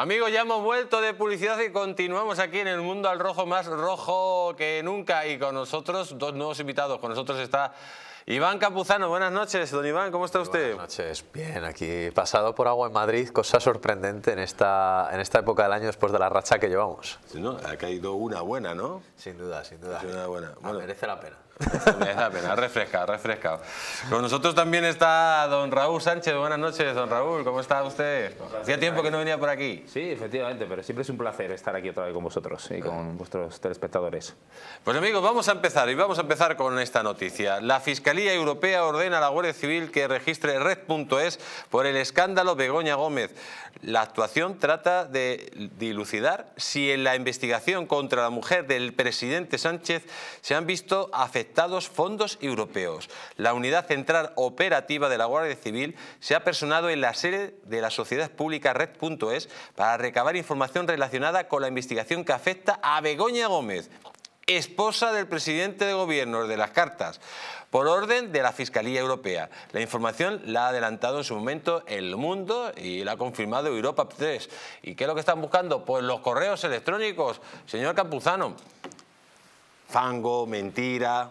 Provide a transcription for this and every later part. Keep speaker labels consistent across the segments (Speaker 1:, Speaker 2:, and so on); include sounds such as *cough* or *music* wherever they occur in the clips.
Speaker 1: Amigos, ya hemos vuelto de publicidad y continuamos aquí en el mundo al rojo más rojo que nunca y con nosotros dos nuevos invitados. Con nosotros está Iván Capuzano, buenas noches. Don Iván, ¿cómo está usted?
Speaker 2: Buenas noches, bien, aquí pasado por agua en Madrid, cosa sorprendente en esta, en esta época del año después de la racha que llevamos.
Speaker 1: Sí, ¿no? Ha caído una buena, ¿no?
Speaker 2: Sin duda, sin duda.
Speaker 1: Una buena.
Speaker 2: Ah, merece la pena.
Speaker 1: Merece la pena, refrescado, refrescado. Con nosotros también está don Raúl Sánchez. Buenas noches, don Raúl, ¿cómo está usted? Hacía tiempo que no venía por aquí.
Speaker 3: Sí, efectivamente, pero siempre es un placer estar aquí otra vez con vosotros y con vuestros telespectadores.
Speaker 1: Pues amigos, vamos a empezar y vamos a empezar con esta noticia. La Fiscalía Europea ordena a la Guardia Civil que registre red.es por el escándalo Begoña Gómez. La actuación trata de dilucidar si en la investigación contra la mujer del presidente Sánchez se han visto afectados fondos europeos. La unidad central operativa de la Guardia Civil se ha personado en la sede de la sociedad pública Red.es para recabar información relacionada con la investigación que afecta a Begoña Gómez, esposa del presidente de gobierno de las cartas por orden de la Fiscalía Europea. La información la ha adelantado en su momento El Mundo y la ha confirmado Europa 3. ¿Y qué es lo que están buscando? Pues los correos electrónicos. Señor Campuzano, fango, mentira,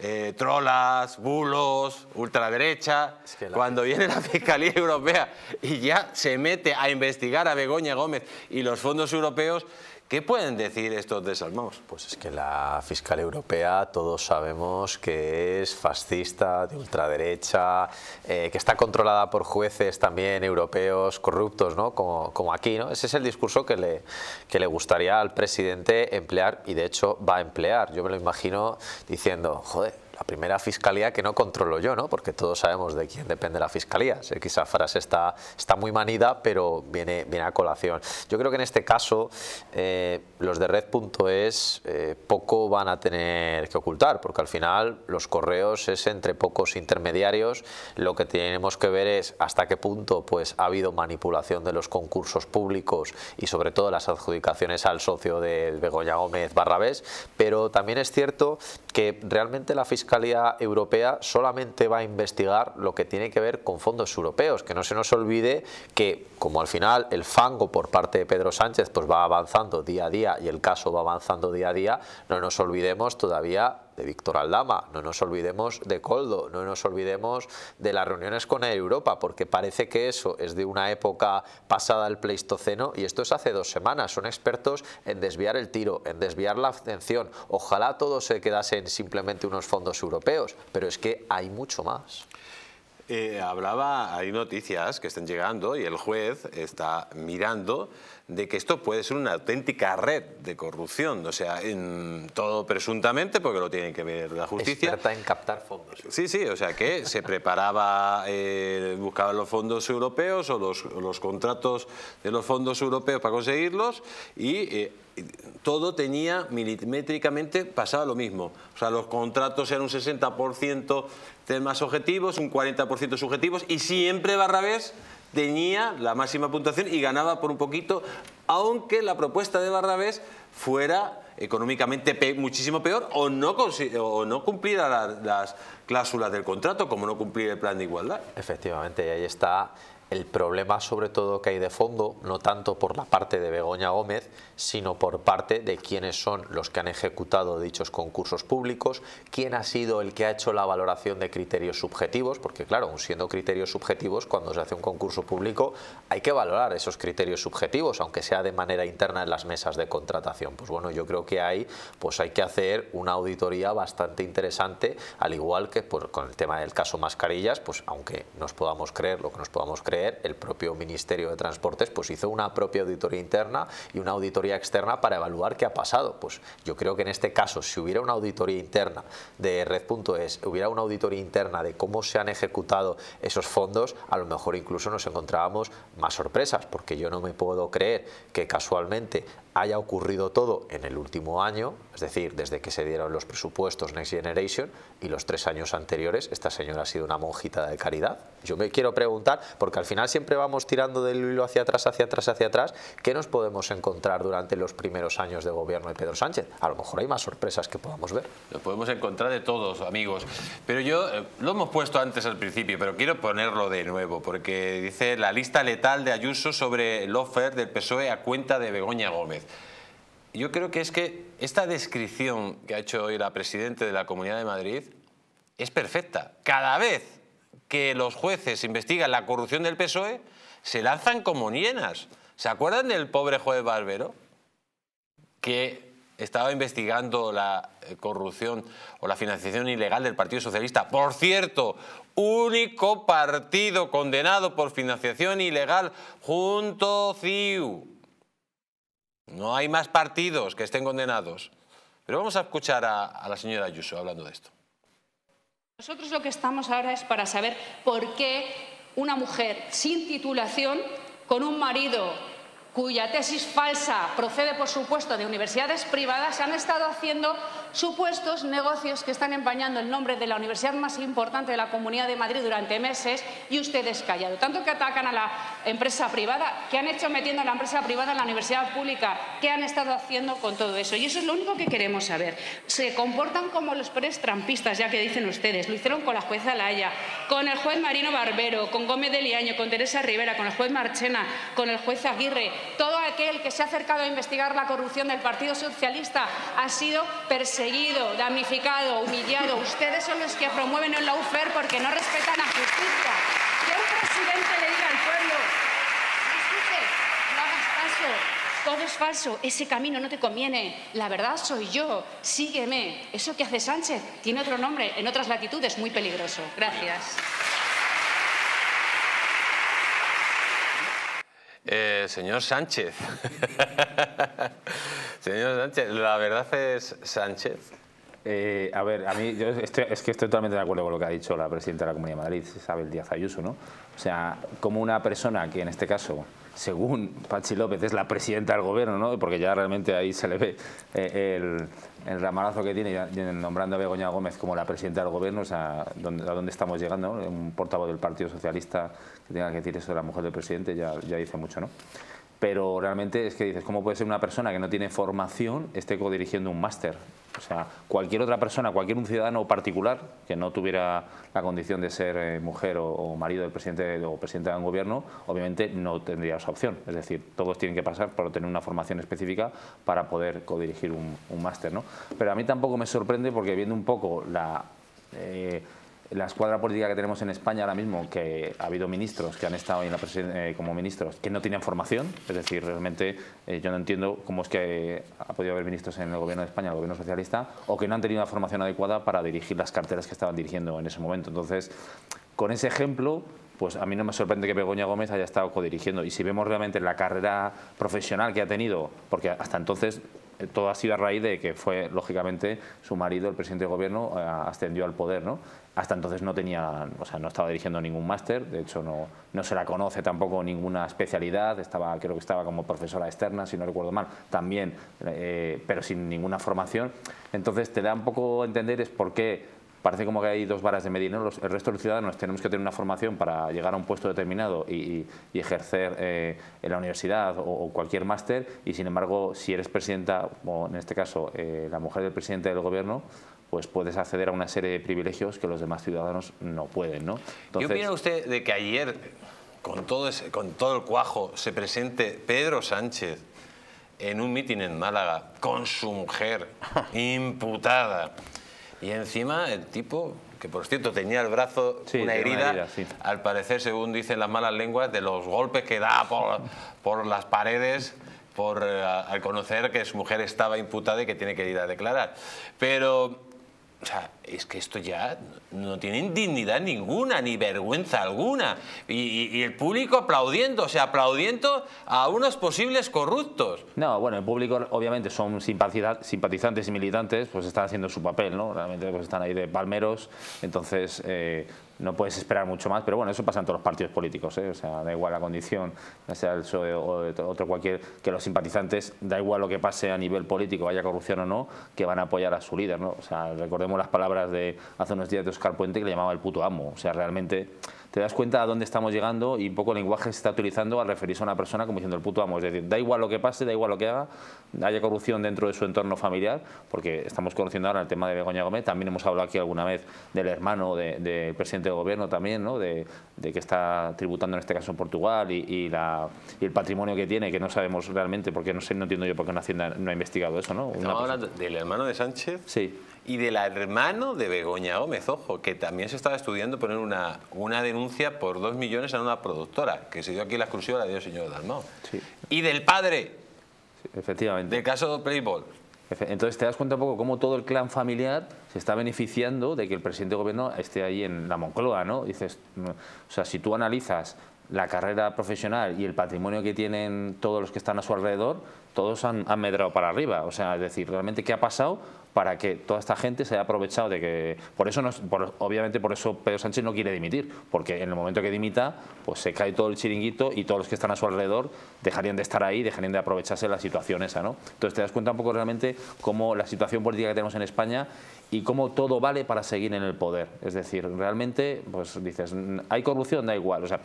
Speaker 1: eh, trolas, bulos, ultraderecha. Cuando viene la Fiscalía Europea y ya se mete a investigar a Begoña Gómez y los fondos europeos, ¿Qué pueden decir estos desalmados?
Speaker 2: Pues es que la fiscal europea todos sabemos que es fascista, de ultraderecha, eh, que está controlada por jueces también europeos corruptos, ¿no? Como, aquí, ¿no? Ese es el discurso que le, que le gustaría al presidente emplear y de hecho va a emplear. Yo me lo imagino diciendo, joder, la primera fiscalía que no controlo yo, ¿no? porque todos sabemos de quién depende la fiscalía. Sé que frase está, está muy manida, pero viene, viene a colación. Yo creo que en este caso eh, los de red.es eh, poco van a tener que ocultar, porque al final los correos es entre pocos intermediarios. Lo que tenemos que ver es hasta qué punto pues, ha habido manipulación de los concursos públicos y sobre todo las adjudicaciones al socio de Begoña Gómez Barrabés, pero también es cierto que realmente la fiscalía Fiscalía Europea solamente va a investigar lo que tiene que ver con fondos europeos, que no se nos olvide que como al final el fango por parte de Pedro Sánchez pues va avanzando día a día y el caso va avanzando día a día, no nos olvidemos todavía de Víctor Aldama, no nos olvidemos de Coldo, no nos olvidemos de las reuniones con Europa, porque parece que eso es de una época pasada del Pleistoceno y esto es hace dos semanas. Son expertos en desviar el tiro, en desviar la atención. Ojalá todo se quedase en simplemente unos fondos europeos, pero es que hay mucho más.
Speaker 1: Eh, hablaba, hay noticias que están llegando y el juez está mirando de que esto puede ser una auténtica red de corrupción, o sea, en todo presuntamente, porque lo tiene que ver la justicia.
Speaker 2: Experta en captar fondos.
Speaker 1: Sí, sí, o sea que se preparaba, eh, buscaba los fondos europeos o los, contratos de los fondos europeos para conseguirlos y eh, todo tenía milimétricamente, pasaba lo mismo. O sea, los contratos eran un 60% temas objetivos, un 40% subjetivos y siempre Barrabés tenía la máxima puntuación y ganaba por un poquito, aunque la propuesta de Barrabés fuera económicamente muchísimo peor o no, o no cumpliera las cláusulas del contrato, como no cumplir el plan de igualdad.
Speaker 2: Efectivamente, ahí está el problema sobre todo que hay de fondo, no tanto por la parte de Begoña Gómez, sino por parte de quiénes son los que han ejecutado dichos concursos públicos, quién ha sido el que ha hecho la valoración de criterios subjetivos, porque claro, siendo criterios subjetivos, cuando se hace un concurso público hay que valorar esos criterios subjetivos, aunque sea de manera interna en las mesas de contratación. Pues bueno, yo creo que ahí pues hay que hacer una auditoría bastante interesante, al igual que pues, con el tema del caso mascarillas, pues aunque nos podamos creer lo que nos podamos creer, el propio Ministerio de Transportes pues hizo una propia auditoría interna y una auditoría externa para evaluar qué ha pasado. Pues yo creo que en este caso, si hubiera una auditoría interna de Red.es, hubiera una auditoría interna de cómo se han ejecutado esos fondos, a lo mejor incluso nos encontrábamos más sorpresas, porque yo no me puedo creer que casualmente haya ocurrido todo en el último año, es decir, desde que se dieron los presupuestos Next Generation y los tres años anteriores, esta señora ha sido una monjita de caridad, Yo me quiero preguntar, porque al final siempre vamos tirando del hilo hacia atrás, hacia atrás, hacia atrás, ¿qué nos podemos encontrar durante los primeros años de gobierno de Pedro Sánchez? A lo mejor hay más sorpresas que podamos ver.
Speaker 1: Lo podemos encontrar de todos, amigos. Pero yo, eh, lo hemos puesto antes al principio, pero quiero ponerlo de nuevo, porque dice la lista letal de Ayuso sobre el offer del PSOE a cuenta de Begoña Gómez. Yo creo que es que esta descripción que ha hecho hoy la Presidenta de la Comunidad de Madrid es perfecta. Cada vez que los jueces investigan la corrupción del PSOE, se lanzan como hienas. ¿Se acuerdan del pobre juez Barbero? Que estaba investigando la eh, corrupción o la financiación ilegal del Partido Socialista. Por cierto, único partido condenado por financiación ilegal junto CIU. No hay más partidos que estén condenados. Pero vamos a escuchar a, la señora Ayuso hablando de esto.
Speaker 4: Nosotros lo que estamos ahora es para saber por qué una mujer sin titulación, con un marido cuya tesis falsa procede, por supuesto, de universidades privadas, han estado haciendo supuestos negocios que están empañando el nombre de la universidad más importante de la Comunidad de Madrid durante meses y ustedes callado. Tanto que atacan a la empresa privada, que han hecho metiendo a la empresa privada en la universidad pública, ¿qué han estado haciendo con todo eso? Y eso es lo único que queremos saber. Se comportan como los peores trampistas, ya que dicen ustedes. Lo hicieron con la jueza Laya, con el juez Marino Barbero, con Gómez de Liaño, con Teresa Rivera, con el juez Marchena, con el juez Aguirre. Todo aquel que se ha acercado a investigar la corrupción del Partido Socialista ha sido perseguido damnificado, humillado. Ustedes son los que promueven el lawfare porque no respetan a justicia. Que un presidente le diga al pueblo, discute, no hagas todo es falso, ese camino no te conviene, la verdad soy yo, sígueme. Eso que hace Sánchez tiene otro nombre, en otras latitudes, muy peligroso. Gracias.
Speaker 1: Eh, señor Sánchez. *laughs* señor Sánchez, la verdad es Sánchez.
Speaker 3: Eh, a ver, a mí yo es que estoy totalmente de acuerdo con lo que ha dicho la presidenta de la Comunidad de Madrid, Isabel Díaz Ayuso, ¿no? O sea, como una persona que en este caso, según Pachi López, es la presidenta del gobierno, ¿no? Porque ya realmente ahí se le ve eh, el, el ramalazo que tiene, nombrando a Begoña Gómez como la presidenta del gobierno, o sea, a dónde estamos llegando, un portavoz del Partido Socialista que tenga que decir eso de la mujer del presidente ya, ya dice mucho, ¿no? pero realmente es que dices, ¿cómo puede ser una persona que no tiene formación esté codirigiendo un máster? O sea, cualquier otra persona, cualquier un ciudadano particular que no tuviera la condición de ser eh, mujer o, marido del presidente o presidente de un gobierno, obviamente no tendría esa opción. Es decir, todos tienen que pasar por tener una formación específica para poder codirigir un, un máster. ¿no? Pero a mí tampoco me sorprende porque viendo un poco la... Eh, la escuadra política que tenemos en España ahora mismo, que ha habido ministros que han estado en la eh, como ministros que no tenían formación, es decir, realmente eh, yo no entiendo cómo es que ha podido haber ministros en el gobierno de España, el gobierno socialista, o que no han tenido una formación adecuada para dirigir las carteras que estaban dirigiendo en ese momento. Entonces, con ese ejemplo, pues a mí no me sorprende que Begoña Gómez haya estado codirigiendo. Y si vemos realmente la carrera profesional que ha tenido, porque hasta entonces todo ha sido a raíz de que fue, lógicamente, su marido, el presidente de gobierno, ascendió al poder, ¿no? Hasta entonces no tenía, o sea, no estaba dirigiendo ningún máster, de hecho no, no se la conoce tampoco ninguna especialidad, estaba, creo que estaba como profesora externa, si no recuerdo mal, también, eh, pero sin ninguna formación. Entonces te da un poco a entender es por qué parece como que hay dos varas de medir. el resto de los ciudadanos tenemos que tener una formación para llegar a un puesto determinado y, ejercer eh, en la universidad o, cualquier máster y sin embargo si eres presidenta o en este caso eh, la mujer del presidente del gobierno pues puedes acceder a una serie de privilegios que los demás ciudadanos no pueden. ¿no?
Speaker 1: ¿Qué opina usted de que ayer, con todo, con todo el cuajo, se presente Pedro Sánchez en un mitin en Málaga con su mujer *laughs* imputada y encima el tipo que por cierto tenía el brazo una herida, al parecer, según dicen las malas lenguas, de los golpes que da por, por las paredes por, eh, al conocer que su mujer estaba imputada y que tiene que ir a declarar. Pero o sea, es que esto ya no tiene dignidad ninguna, ni vergüenza alguna. Y, el público aplaudiendo, o sea, aplaudiendo a unos posibles corruptos.
Speaker 3: No, bueno, el público obviamente son simpatizantes y militantes, pues están haciendo su papel, ¿no? Realmente pues están ahí de palmeros, entonces... Eh, no puedes esperar mucho más, pero bueno, eso pasa en todos los partidos políticos, ¿eh? o sea, da igual la condición, sea el PSOE o otro cualquier, que los simpatizantes, da igual lo que pase a nivel político, haya corrupción o no, que van a apoyar a su líder, ¿no? O sea, recordemos las palabras de hace unos días de Oscar Puente que le llamaba el puto amo, o sea, realmente te das cuenta a dónde estamos llegando y un poco lenguaje se está utilizando al referirse a una persona como diciendo el puto amo. Es decir, da igual lo que pase, da igual lo que haga, haya corrupción dentro de su entorno familiar, porque estamos conociendo ahora el tema de Begoña Gómez, también hemos hablado aquí alguna vez del hermano del presidente del gobierno también, ¿no? de, que está tributando en este caso en Portugal y, la, el patrimonio que tiene, que no sabemos realmente, porque no sé, no entiendo yo por qué una Hacienda no ha investigado eso. ¿no?
Speaker 1: Estamos hablando del hermano de Sánchez.
Speaker 3: Sí
Speaker 1: y del hermano de Begoña Gómez, ojo, que también se estaba estudiando poner una, una denuncia por dos millones a una productora, que se dio aquí la exclusiva, la dio el señor Dalmau. Y del padre.
Speaker 3: efectivamente.
Speaker 1: Del caso de Playboy.
Speaker 3: Entonces te das cuenta un poco cómo todo el clan familiar se está beneficiando de que el presidente de gobierno esté ahí en la Moncloa, ¿no? Dices, o sea, si tú analizas la carrera profesional y el patrimonio que tienen todos los que están a su alrededor, todos han, han medrado para arriba. O sea, es decir, realmente qué ha pasado para que toda esta gente se haya aprovechado de que... Por eso, no, obviamente, por eso Pedro Sánchez no quiere dimitir, porque en el momento que dimita, pues se cae todo el chiringuito y todos los que están a su alrededor dejarían de estar ahí, dejarían de aprovecharse la situación esa, ¿no? Entonces te das cuenta un poco realmente cómo la situación política que tenemos en España y cómo todo vale para seguir en el poder. Es decir, realmente, pues dices, hay corrupción, da igual. O sea,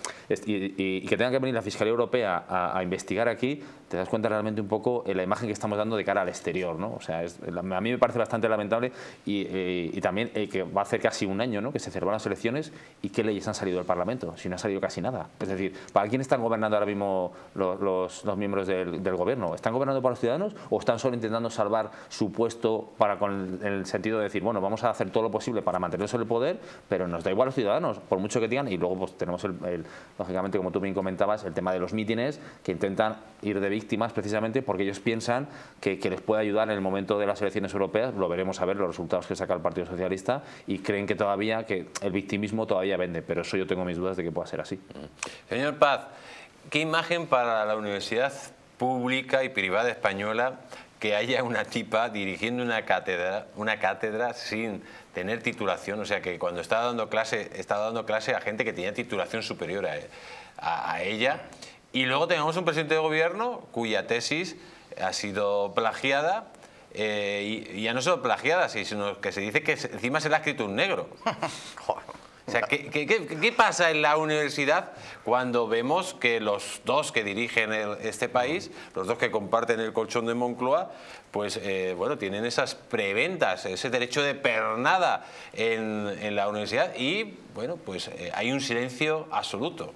Speaker 3: y, que tenga que venir la Fiscalía Europea a, investigar aquí, te das cuenta realmente un poco la imagen que estamos dando de cara al exterior, ¿no? O sea, a mí me parece bastante lamentable y, eh, también eh, que va a hacer casi un año, ¿no? Que se cerraron las elecciones y qué leyes han salido del Parlamento, si no ha salido casi nada. Es decir, ¿para quién están gobernando ahora mismo los, los, miembros del, gobierno? ¿Están gobernando para los ciudadanos o están solo intentando salvar su puesto para con el sentido de decir, bueno, vamos a hacer todo lo posible para mantenerse en el poder, pero nos da igual los ciudadanos, por mucho que digan, y luego pues tenemos, el, lógicamente, como tú bien comentabas, el tema de los mítines, que intentan ir de víctimas precisamente porque ellos piensan que, les puede ayudar en el momento de las elecciones europeas, lo veremos a ver los resultados que saca el Partido Socialista, y creen que todavía, que el victimismo todavía vende, pero eso yo tengo mis dudas de que pueda ser así.
Speaker 1: Señor Paz, ¿qué imagen para la universidad pública y privada española que haya una tipa dirigiendo una cátedra, una cátedra sin tener titulación, o sea que cuando estaba dando clase, estaba dando clase a gente que tenía titulación superior a, ella. Y luego tenemos un presidente de gobierno cuya tesis ha sido plagiada eh, y, ya no solo plagiada, sino que se dice que encima se le ha escrito un negro. *laughs* Sea, ¿qué, pasa en la universidad cuando vemos que los dos que dirigen este país, los dos que comparten el colchón de Moncloa, pues eh, bueno, tienen esas preventas, ese derecho de pernada en, la universidad y bueno, pues eh, hay un silencio absoluto.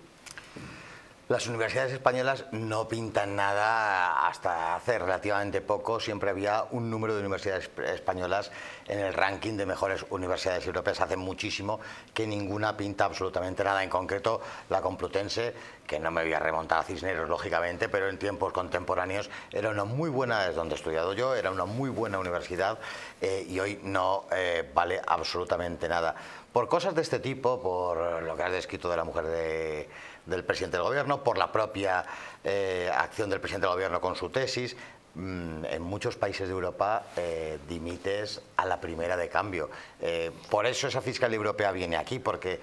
Speaker 5: Las universidades españolas no pintan nada hasta hace relativamente poco. Siempre había un número de universidades españolas en el ranking de mejores universidades europeas. Hace muchísimo que ninguna pinta absolutamente nada. En concreto, la Complutense, que no me voy a remontar a Cisneros, lógicamente, pero en tiempos contemporáneos era una muy buena, es donde he estudiado yo, era una muy buena universidad eh, y hoy no eh, vale absolutamente nada. Por cosas de este tipo, por lo que has descrito de la mujer de del presidente del gobierno, por la propia eh, acción del presidente del gobierno con su tesis. Mm, en muchos países de Europa eh, dimites a la primera de cambio. Eh, por eso esa Fiscalía Europea viene aquí, porque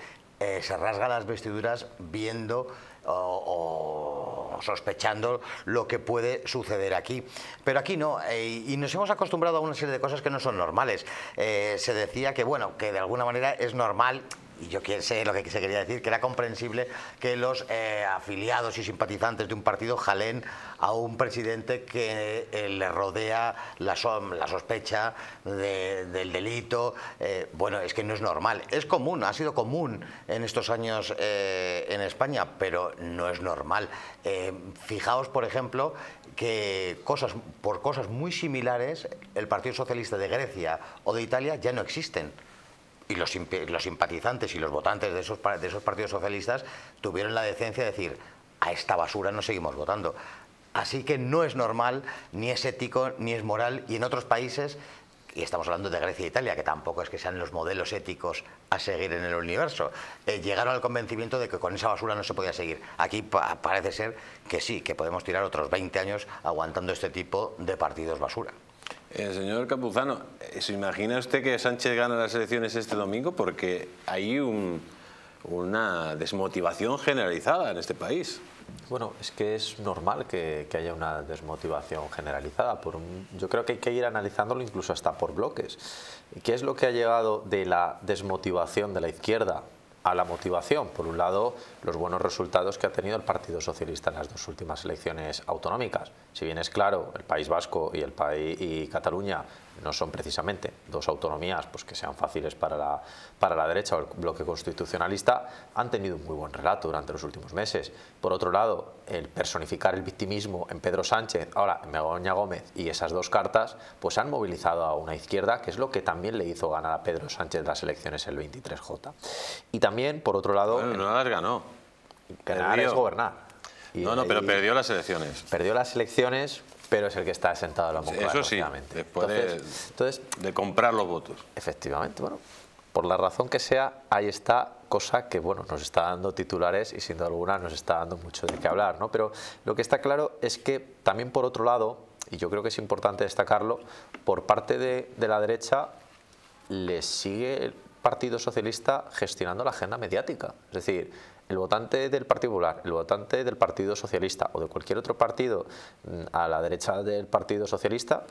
Speaker 5: se rasga las vestiduras viendo o, sospechando lo que puede suceder aquí. Pero aquí no, y nos hemos acostumbrado a una serie de cosas que no son normales. se decía que, bueno, que de alguna manera es normal y yo sé lo que se quería decir, que era comprensible que los eh, afiliados y simpatizantes de un partido jalen a un presidente que eh, le rodea la, sospecha del delito. Eh, bueno, es que no es normal. Es común, ha sido común en estos años en España, pero no es normal. fijaos, por ejemplo, que cosas, por cosas muy similares el Partido Socialista de Grecia o de Italia ya no existen y los, simpatizantes y los votantes de esos, de esos partidos socialistas tuvieron la decencia de decir, a esta basura no seguimos votando. Así que no es normal, ni es ético, ni es moral, y en otros países, y estamos hablando de Grecia e Italia, que tampoco es que sean los modelos éticos a seguir en el universo, eh, llegaron al convencimiento de que con esa basura no se podía seguir. Aquí parece ser que sí, que podemos tirar otros 20 años aguantando este tipo de partidos basura.
Speaker 1: Señor Capuzano, ¿se imagina usted que Sánchez gana las elecciones este domingo? Porque hay una desmotivación generalizada en este país.
Speaker 2: Bueno, es que es normal que, haya una desmotivación generalizada. Por yo creo que hay que ir analizándolo incluso hasta por bloques. ¿Qué es lo que ha llegado de la desmotivación de la izquierda a la motivación. Por un lado, los buenos resultados que ha tenido el Partido Socialista en las dos últimas elecciones autonómicas. Si bien es claro, el País Vasco y, el país, y Cataluña no son precisamente dos autonomías pues, que sean fáciles para la, para la derecha o el bloque constitucionalista, han tenido un muy buen relato durante los últimos meses. Por otro lado, el personificar el victimismo en Pedro Sánchez, ahora en Begoña Gómez y esas dos cartas, pues han movilizado a una izquierda, que es lo que también le hizo ganar a Pedro Sánchez las elecciones el 23J. Y también, por otro lado...
Speaker 1: Bueno, no las ganó.
Speaker 2: Ganar es gobernar.
Speaker 1: no, no, pero perdió las elecciones.
Speaker 2: Perdió las elecciones pero es el que está sentado en la Moncloa.
Speaker 1: Eso sí, después entonces, de, comprar los votos.
Speaker 2: Efectivamente, bueno, por la razón que sea, ahí está cosa que bueno, nos está dando titulares y sin duda alguna nos está dando mucho de qué hablar. ¿no? Pero lo que está claro es que también por otro lado, y yo creo que es importante destacarlo, por parte de, de la derecha le sigue el Partido Socialista gestionando la agenda mediática. Es decir, el votante del Partido Popular, el votante del Partido Socialista o de cualquier otro partido mm, a la derecha del Partido Socialista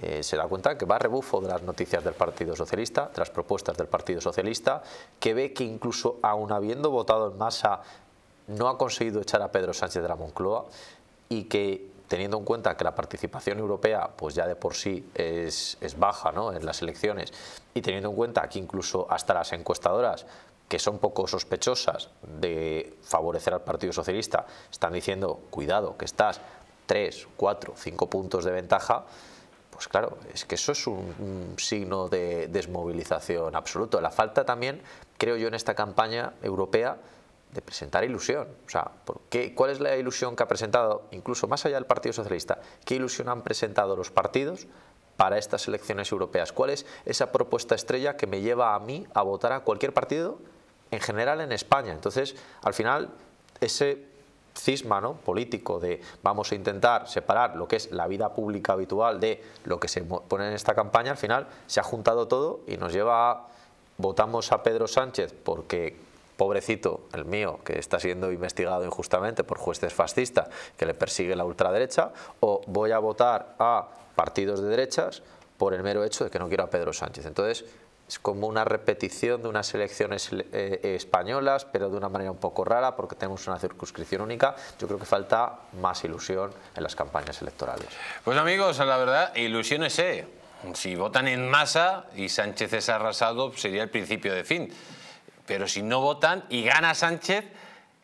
Speaker 2: eh, se da cuenta que va a rebufo de las noticias del Partido Socialista, de las propuestas del Partido Socialista, que ve que incluso aún habiendo votado en masa no ha conseguido echar a Pedro Sánchez de la Moncloa y que teniendo en cuenta que la participación europea pues ya de por sí es, baja en las elecciones y teniendo en cuenta que incluso hasta las encuestadoras que son poco sospechosas de favorecer al Partido Socialista, están diciendo, cuidado, que estás 3, 4, 5 puntos de ventaja, pues claro, es que eso es un, signo de desmovilización absoluto. La falta también, creo yo, en esta campaña europea de presentar ilusión. O sea, ¿cuál es la ilusión que ha presentado, incluso más allá del Partido Socialista, qué ilusión han presentado los partidos para estas elecciones europeas? ¿Cuál es esa propuesta estrella que me lleva a mí a votar a cualquier partido en general en España. Entonces, al final, ese cisma ¿no? político de vamos a intentar separar lo que es la vida pública habitual de lo que se pone en esta campaña, al final se ha juntado todo y nos lleva a votamos a Pedro Sánchez porque pobrecito, el mío, que está siendo investigado injustamente por jueces fascistas que le persigue la ultraderecha, o voy a votar a partidos de derechas por el mero hecho de que no quiero a Pedro Sánchez. Entonces, es como una repetición de unas elecciones eh, españolas, pero de una manera un poco rara, porque tenemos una circunscripción única. Yo creo que falta más ilusión en las campañas electorales.
Speaker 1: Pues amigos, la verdad, ilusiones. Si votan en masa y Sánchez es arrasado, sería el principio de fin. Pero si no votan y gana Sánchez,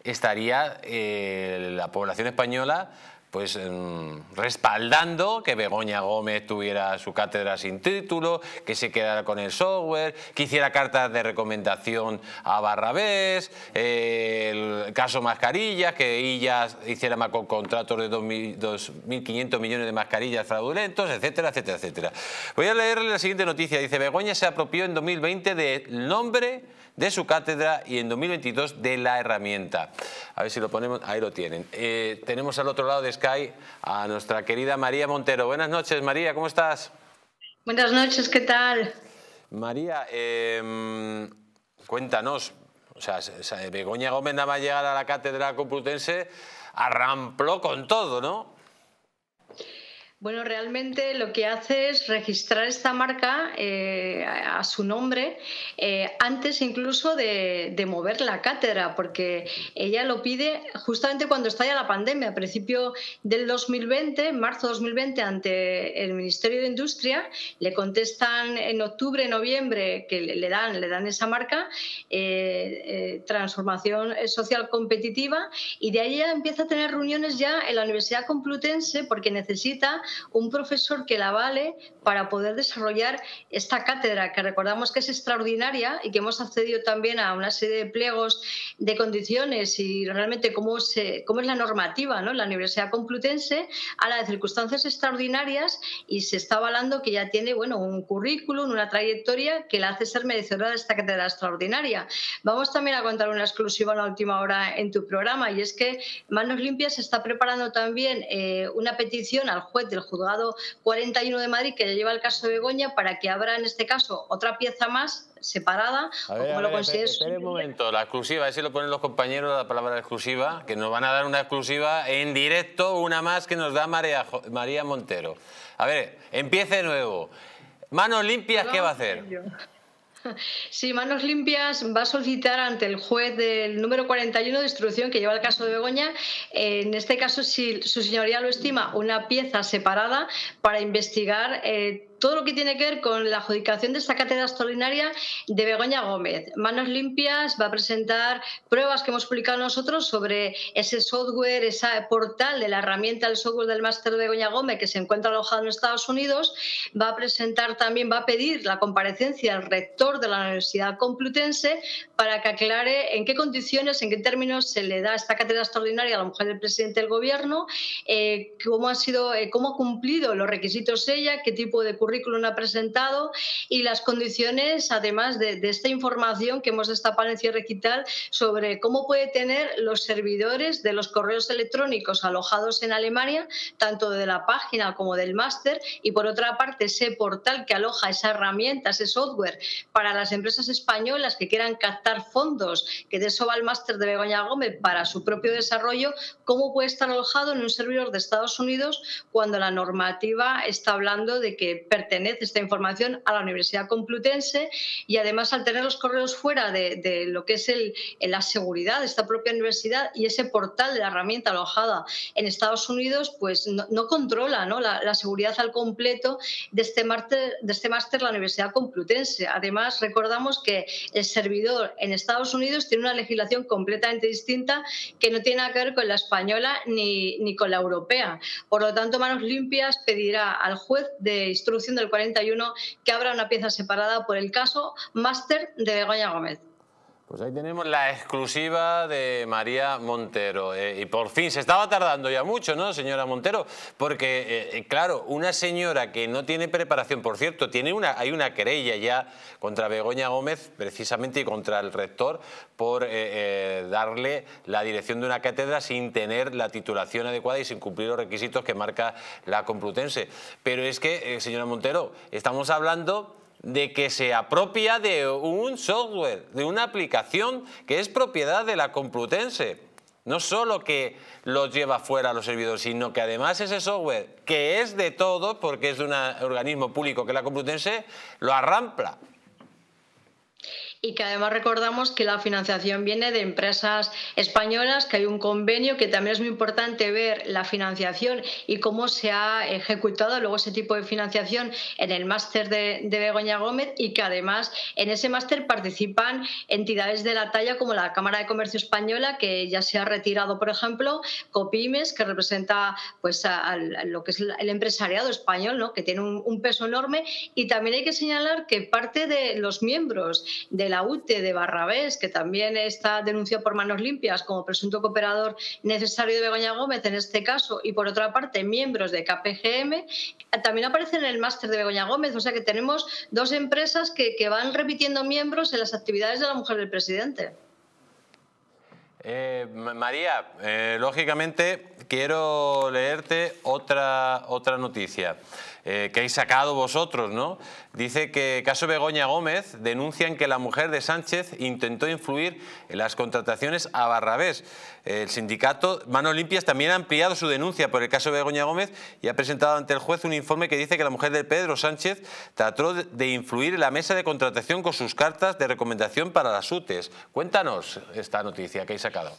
Speaker 1: estaría eh, la población española pues em, respaldando que Begoña Gómez tuviera su cátedra sin título, que se quedara con el software, que hiciera cartas de recomendación a Barrabés, el caso mascarillas, que ella hiciera contratos de 2.500 millones de mascarillas fraudulentos, etcétera, etcétera, etcétera. Voy a leerle la siguiente noticia. Dice, Begoña se apropió en 2020 del nombre de su cátedra y en 2022 de la herramienta. A ver si lo ponemos, ahí lo tienen. Eh, tenemos al otro lado de Sky a nuestra querida María Montero. Buenas noches, María, ¿cómo estás?
Speaker 6: Buenas noches, ¿qué tal?
Speaker 1: María, em, cuéntanos, o sea, Begoña Gómez nada más llegar a la cátedra complutense arrampló con todo, ¿no?
Speaker 6: Bueno, realmente lo que hace es registrar esta marca eh, a su nombre eh, antes incluso de, mover la cátedra, porque ella lo pide justamente cuando estalla la pandemia, a principio del 2020, en marzo de 2020, ante el Ministerio de Industria, le contestan en octubre, noviembre, que le dan, le dan esa marca, eh, transformación social competitiva, y de ahí empieza a tener reuniones ya en la Universidad Complutense porque necesita un profesor que la vale para poder desarrollar esta cátedra, que recordamos que es extraordinaria y que hemos accedido también a una serie de pliegos de condiciones y realmente cómo, es la normativa ¿no? la Universidad Complutense, a la de circunstancias extraordinarias y se está avalando que ya tiene bueno, un currículum, una trayectoria que la hace ser merecedora de esta cátedra extraordinaria. Vamos también a contar una exclusiva en la última hora en tu programa y es que Manos Limpias está preparando también eh, una petición al juez del juzgado 41 de Madrid que lleva el caso de Begoña para que abra en este caso otra pieza más separada.
Speaker 1: A ver, como lo un momento, la exclusiva, a ver si lo ponen los compañeros la palabra exclusiva, que nos van a dar una exclusiva en directo, una más que nos da María, María Montero. A ver, empiece de nuevo. Manos limpias, ¿qué va a hacer?
Speaker 6: Sí, Manos Limpias va a solicitar ante el juez del número 41 de instrucción que lleva el caso de Begoña, en este caso, si su señoría lo estima, una pieza separada para investigar eh, todo lo que tiene que ver con la adjudicación de esta cátedra extraordinaria de Begoña Gómez. Manos Limpias va a presentar pruebas que hemos publicado nosotros sobre ese software, ese portal de la herramienta del software del máster de Begoña Gómez que se encuentra alojado en Estados Unidos. Va a presentar también, va a pedir la comparecencia del rector de la Universidad Complutense para que aclare en qué condiciones, en qué términos se le da esta cátedra extraordinaria a la mujer del presidente del gobierno, eh, cómo ha sido, eh, cómo ha cumplido los requisitos ella, qué tipo de currículum ha presentado y las condiciones, además de, esta información que hemos destapado en el cierre quital sobre cómo puede tener los servidores de los correos electrónicos alojados en Alemania, tanto de la página como del máster, y por otra parte ese portal que aloja esa herramienta, ese software para las empresas españolas que quieran captar fondos, que de eso va el máster de Begoña Gómez para su propio desarrollo, cómo puede estar alojado en un servidor de Estados Unidos cuando la normativa está hablando de que pertenece esta información a la Universidad Complutense y además al tener los correos fuera de, lo que es el, la seguridad de esta propia universidad y ese portal de la herramienta alojada en Estados Unidos, pues no, controla ¿no? La, seguridad al completo de este máster de este máster la Universidad Complutense. Además, recordamos que el servidor en Estados Unidos tiene una legislación completamente distinta que no tiene nada que ver con la española ni, ni con la europea. Por lo tanto, Manos Limpias pedirá al juez de instrucción del 41 que abra una pieza separada por el caso Máster de Begoña Gómez.
Speaker 1: Pues ahí tenemos la exclusiva de María Montero. Eh, y por fin, se estaba tardando ya mucho, ¿no, señora Montero? Porque, eh, eh, claro, una señora que no tiene preparación, por cierto, tiene una, hay una querella ya contra Begoña Gómez, precisamente, y contra el rector, por darle la dirección de una cátedra sin tener la titulación adecuada y sin cumplir los requisitos que marca la Complutense. Pero es que, señora Montero, estamos hablando de que se apropia de un software, de una aplicación que es propiedad de la Complutense. No solo que los lleva fuera a los servidores, sino que además ese software, que es de todo, porque es de un organismo público que la Complutense, lo arrampla
Speaker 6: y que además recordamos que la financiación viene de empresas españolas, que hay un convenio, que también es muy importante ver la financiación y cómo se ha ejecutado luego ese tipo de financiación en el máster de, Begoña Gómez y que además en ese máster participan entidades de la talla como la Cámara de Comercio Española, que ya se ha retirado, por ejemplo, Copimes, que representa pues a, lo que es el empresariado español, ¿no? que tiene un, un peso enorme y también hay que señalar que parte de los miembros de la UTE de Barrabés, que también está denunciado por manos limpias como presunto cooperador necesario de Begoña Gómez en este caso, y por otra parte miembros de KPGM, también aparecen en el máster de Begoña Gómez. O sea que tenemos dos empresas que, van repitiendo miembros en las actividades de la mujer del presidente.
Speaker 1: Eh, María, eh, lógicamente quiero leerte otra, otra noticia. Eh, que habéis sacado vosotros, ¿no? Dice que caso Begoña Gómez denuncian que la mujer de Sánchez intentó influir en las contrataciones a Barrabés. El sindicato Manos Limpias también ha ampliado su denuncia por el caso Begoña Gómez y ha presentado ante el juez un informe que dice que la mujer de Pedro Sánchez trató de influir en la mesa de contratación con sus cartas de recomendación para las UTES. Cuéntanos esta noticia que habéis sacado.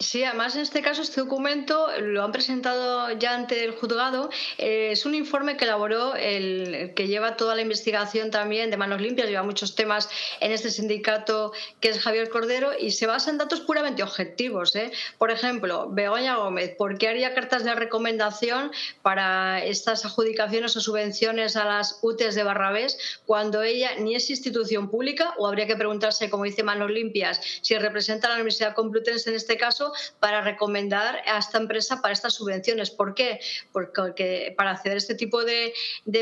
Speaker 6: Sí, además en este caso este documento lo han presentado ya ante el juzgado. Eh, es un informe que elaboró el, que lleva toda la investigación también de manos limpias, lleva muchos temas en este sindicato que es Javier Cordero y se basa en datos puramente objetivos. ¿eh? Por ejemplo, Begoña Gómez, ¿por qué haría cartas de recomendación para estas adjudicaciones o subvenciones a las UTES de Barrabés cuando ella ni es institución pública o habría que preguntarse, como dice Manos Limpias, si representa a la Universidad Complutense en este caso para recomendar a esta empresa para estas subvenciones. ¿Por qué? Porque para acceder este tipo de,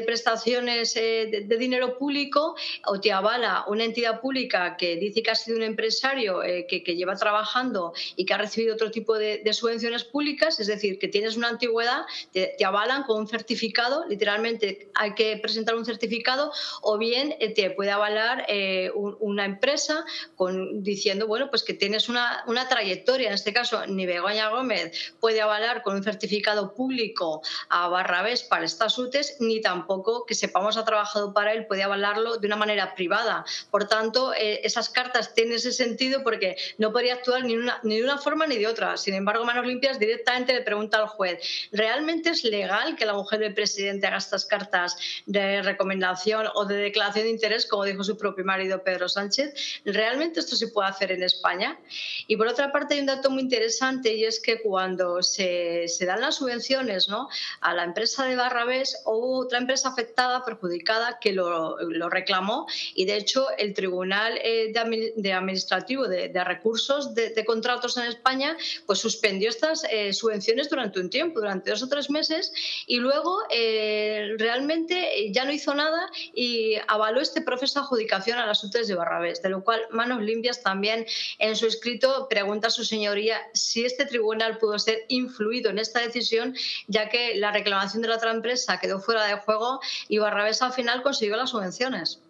Speaker 6: prestaciones eh, de, dinero público o te avala una entidad pública que dice que ha sido un empresario eh, que, lleva trabajando y que ha recibido otro tipo de, subvenciones públicas, es decir, que tienes una antigüedad, te, avalan con un certificado, literalmente hay que presentar un certificado o bien eh, te puede avalar una empresa con, diciendo bueno pues que tienes una, una trayectoria en este este caso ni Begoña Gómez puede avalar con un certificado público a Barrabés para estas UTES, ni tampoco que sepamos ha trabajado para él puede avalarlo de una manera privada. Por tanto, eh, esas cartas tienen ese sentido porque no podría actuar ni, una, ni de una forma ni de otra. Sin embargo, Manos Limpias directamente le pregunta al juez, ¿realmente es legal que la mujer del presidente haga estas cartas de recomendación o de declaración de interés, como dijo su propio marido Pedro Sánchez? ¿Realmente esto se puede hacer en España? Y por otra parte, hay un dato muy interesante y es que cuando se, se dan las subvenciones ¿no? a la empresa de Barrabés, hubo otra empresa afectada, perjudicada, que lo, lo reclamó y de hecho el Tribunal eh, de, Administrativo de, Recursos de, Contratos en España pues suspendió estas eh, subvenciones durante un tiempo, durante dos o tres meses y luego eh, realmente ya no hizo nada y avaló este proceso de adjudicación a las UTES de Barrabés, de lo cual Manos Limpias también en su escrito pregunta a su señoría si este tribunal pudo ser influido en esta decisión, ya que la reclamación de la otra empresa quedó fuera de juego y Barrabés al final consiguió las subvenciones.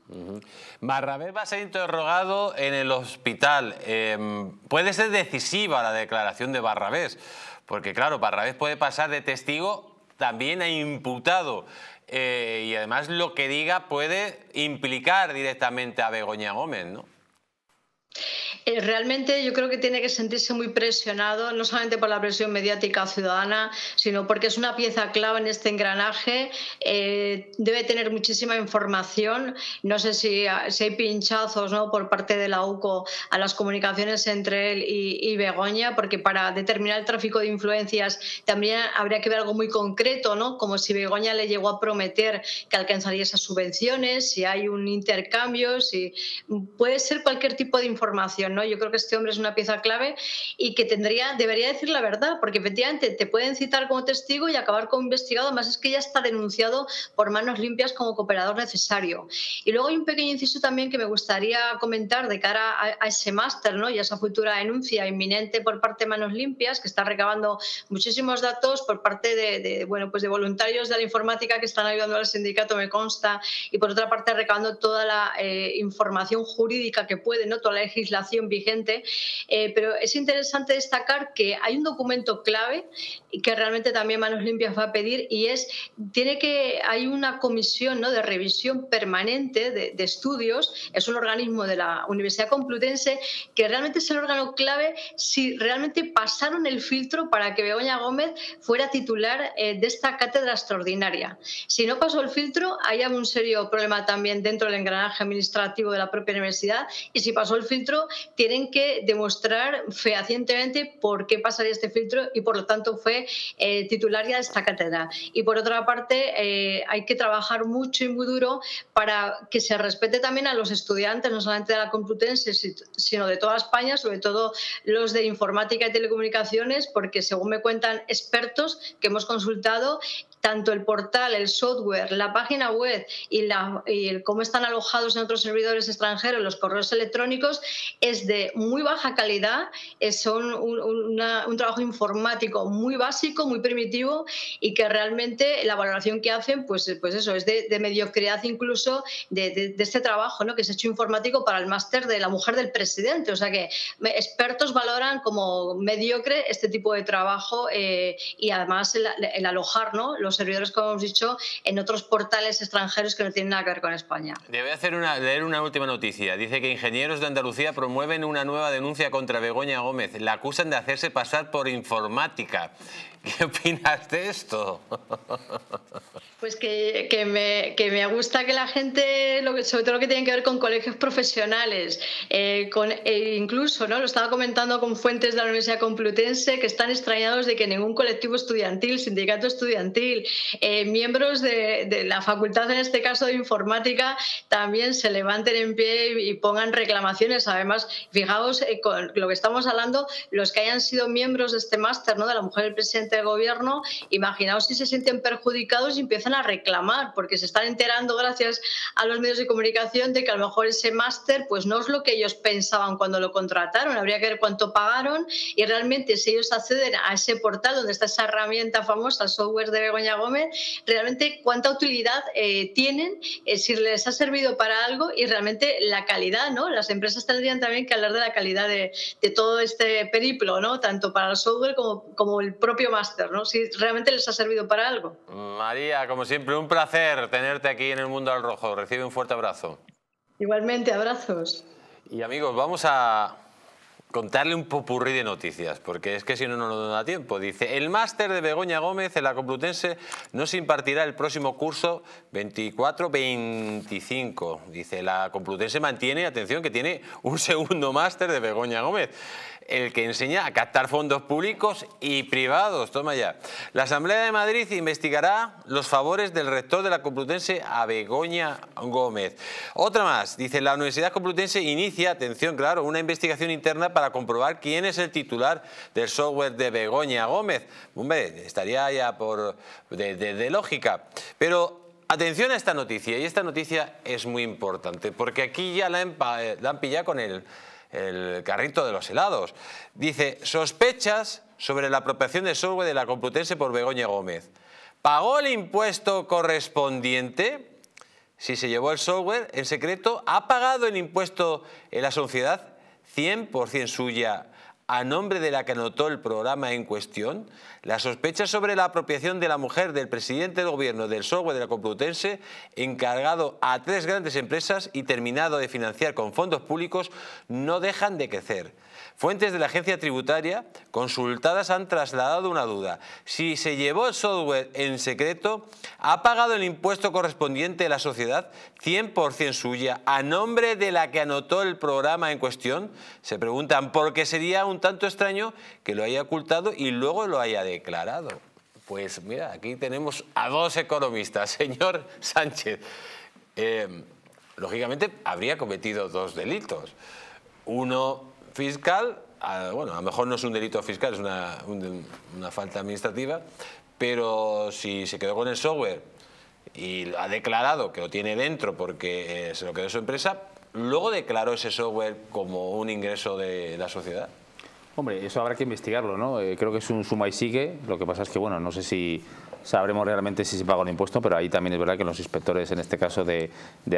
Speaker 1: Barrabés va a ser interrogado en el hospital. Em, puede ser decisiva la declaración de Barrabés, porque claro, Barrabés puede pasar de testigo también a imputado. Eh, y además lo que diga puede implicar directamente a Begoña Gómez, ¿no?
Speaker 6: Eh, realmente yo creo que tiene que sentirse muy presionado, no solamente por la presión mediática ciudadana, sino porque es una pieza clave en este engranaje. Eh, debe tener muchísima información. No sé si, hay pinchazos ¿no? por parte de la UCO a las comunicaciones entre él y, Begoña, porque para determinar el tráfico de influencias también habría que ver algo muy concreto, ¿no? como si Begoña le llegó a prometer que alcanzaría esas subvenciones, si hay un intercambio, si puede ser cualquier tipo de información. Yo creo que este hombre es una pieza clave y que tendría, debería decir la verdad, porque efectivamente te pueden citar como testigo y acabar como investigado, además es que ya está denunciado por manos limpias como cooperador necesario. Y luego hay un pequeño inciso también que me gustaría comentar de cara a, ese máster ¿no? y a esa futura denuncia inminente por parte de manos limpias, que está recabando muchísimos datos por parte de, bueno, pues de voluntarios de la informática que están ayudando al sindicato, me consta, y por otra parte recabando toda la eh, información jurídica que puede, ¿no? toda la legislación vigente, eh, pero es interesante destacar que hay un documento clave que realmente también Manos Limpias va a pedir y es, tiene que, hay una comisión ¿no? de revisión permanente de, estudios, es un organismo de la Universidad Complutense que realmente es el órgano clave si realmente pasaron el filtro para que Begoña Gómez fuera titular eh, de esta cátedra extraordinaria. Si no pasó el filtro, hay un serio problema también dentro del engranaje administrativo de la propia universidad y si pasó el filtro, tienen que demostrar fehacientemente por qué pasaría este filtro y por lo tanto fue eh, titular ya de esta cátedra. Y por otra parte, eh, hay que trabajar mucho y muy duro para que se respete también a los estudiantes, no solamente de la Complutense, sino de toda España, sobre todo los de informática y telecomunicaciones, porque según me cuentan expertos que hemos consultado, tanto el portal, el software, la página web y, la, y cómo están alojados en otros servidores extranjeros los correos electrónicos es de muy baja calidad, son un, trabajo informático muy básico, muy primitivo y que realmente la valoración que hacen, pues, pues eso, es de, mediocridad incluso de, este trabajo ¿no? que se ha hecho informático para el máster de la mujer del presidente. O sea que expertos valoran como mediocre este tipo de trabajo eh, y además el, alojar ¿no? los servidores, como hemos dicho, en otros portales extranjeros que no tienen nada que ver con España.
Speaker 1: Debe hacer leer una última noticia. Dice que ingenieros de Andalucía promueven una nueva denuncia contra Begoña Gómez. La acusan de hacerse pasar por informática. *laughs* ¿Qué opinas de esto? *laughs*
Speaker 6: Pues que, me, que, me, gusta que la gente, sobre todo lo que tiene que ver con colegios profesionales, eh, con, e incluso, ¿no? lo estaba comentando con fuentes de la Universidad Complutense, que están extrañados de que ningún colectivo estudiantil, sindicato estudiantil, eh, miembros de, de, la facultad, en este caso de informática, también se levanten en pie y, pongan reclamaciones. Además, fijaos eh, con lo que estamos hablando, los que hayan sido miembros de este máster, ¿no? de la mujer del presidente del gobierno, imaginaos si se sienten perjudicados y empiezan a reclamar, porque se están enterando gracias a los medios de comunicación de que a lo mejor ese máster pues no es lo que ellos pensaban cuando lo contrataron, habría que ver cuánto pagaron y realmente si ellos acceden a ese portal donde está esa herramienta famosa, el software de Begoña Gómez, realmente cuánta utilidad eh, tienen, eh, si les ha servido para algo y realmente la calidad, ¿no? Las empresas tendrían también que hablar de la calidad de, todo este periplo, ¿no? Tanto para el software como, como el propio máster, ¿no? Si realmente les ha servido para algo.
Speaker 1: María, como siempre, un placer tenerte aquí en el Mundo al Rojo. Recibe un fuerte abrazo.
Speaker 6: Igualmente, abrazos.
Speaker 1: Y amigos, vamos a contarle un popurrí de noticias, porque es que si no, no nos da tiempo. Dice, el máster de Begoña Gómez en la Complutense no se impartirá el próximo curso 24-25. Dice, la Complutense mantiene, atención, que tiene un *laughs* segundo máster de Begoña Gómez el que enseña a captar fondos públicos y privados. Toma ya. La Asamblea de Madrid investigará los favores del rector de la Complutense a Begoña Gómez. Otra más. Dice, la Universidad Complutense inicia, atención, claro, una investigación interna para comprobar quién es el titular del software de Begoña Gómez. Hombre, estaría ya por de, lógica. Pero Atención a esta noticia, y esta noticia es muy importante, porque aquí ya la han pillado con el, el carrito de los helados. Dice, sospechas sobre la apropiación de software de la Complutense por Begoña Gómez. ¿Pagó el impuesto correspondiente? Si se llevó el software en secreto, ¿ha pagado el impuesto en la sociedad 100% suya a nombre de la que anotó el programa en cuestión, la sospecha sobre la apropiación de la mujer del presidente del gobierno del software de la Complutense, encargado a tres grandes empresas y terminado de financiar con fondos públicos, no dejan de crecer. Fuentes de la agencia tributaria consultadas han trasladado una duda. Si se llevó el software en secreto, ¿ha pagado el impuesto correspondiente de la sociedad 100% suya a nombre de la que anotó el programa en cuestión? Se preguntan por qué sería un tanto extraño que lo haya ocultado y luego lo haya declarado. Pues mira, aquí tenemos a dos economistas. *laughs* Señor Sánchez, eh, lógicamente habría cometido dos delitos. Uno fiscal, bueno, a lo mejor no es un delito fiscal, es una, una falta administrativa, pero si se quedó con el software y ha declarado que lo tiene dentro porque eh, se lo quedó su empresa, luego declaró ese software como un ingreso de la sociedad.
Speaker 3: Hombre, eso habrá que investigarlo, ¿no? Eh, creo que es un suma y sigue. Lo que pasa es que, bueno, no sé si sabremos realmente si se paga un impuesto, pero ahí también es verdad que los inspectores, en este caso de,